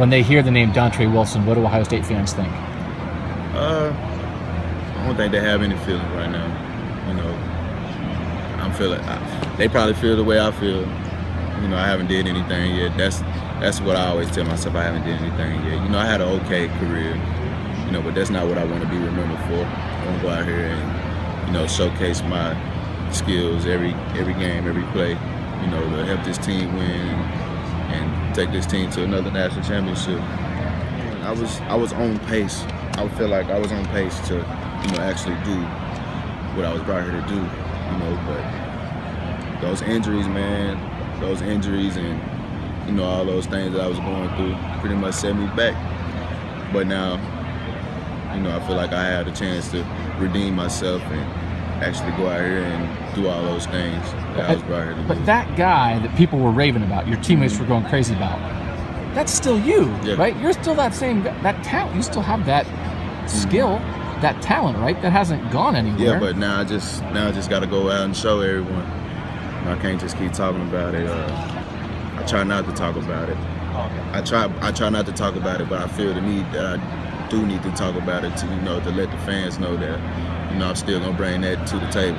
when they hear the name Dontre Wilson, what do Ohio State fans think? Uh, I don't think they have any feelings right now. You know, I'm feeling. I, they probably feel the way I feel. You know, I haven't did anything yet. That's that's what I always tell myself. I haven't did anything yet. You know, I had an okay career. You know, but that's not what I want to be remembered for. I want to go out here and you know showcase my skills every every game, every play. You know, to help this team win take this team to another national championship. I was I was on pace. I feel like I was on pace to you know actually do what I was brought here to do. You know, but those injuries, man, those injuries and you know all those things that I was going through pretty much set me back. But now, you know, I feel like I had a chance to redeem myself and actually go out here and do all those things that I was brought here to But do. that guy that people were raving about, your teammates were going crazy about, that's still you, Yeah. right? You're still that same that talent. You still have that skill, that talent, right? That hasn't gone anywhere. Yeah, but now I just now I just got to go out and show everyone. I can't just keep talking about it. Uh, I try not to talk about it. I try I try not to talk about it, but I feel the need that I do need to talk about it to you know to let the fans know that you know I'm still gonna bring that to the table.